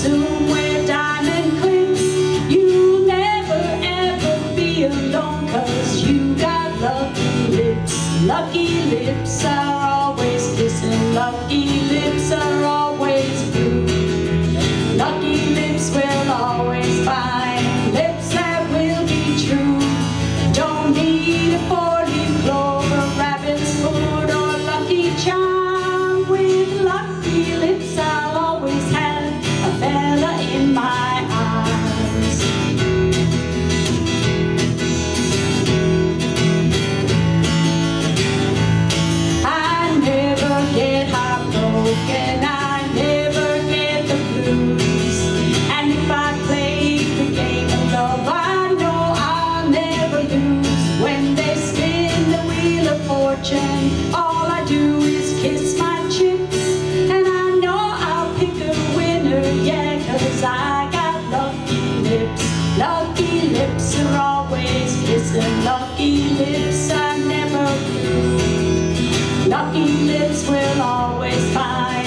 Soon we're diamond clips. You'll never ever be alone cause you got lucky lips. Lucky lips are always kissing. Lucky lips are always blue. Lucky lips will always find lips that will be true. Don't need a fortune, all I do is kiss my chips. And I know I'll pick a winner, yeah, cause I got lucky lips. Lucky lips are always kissing, lucky lips I never blue. Lucky lips will always find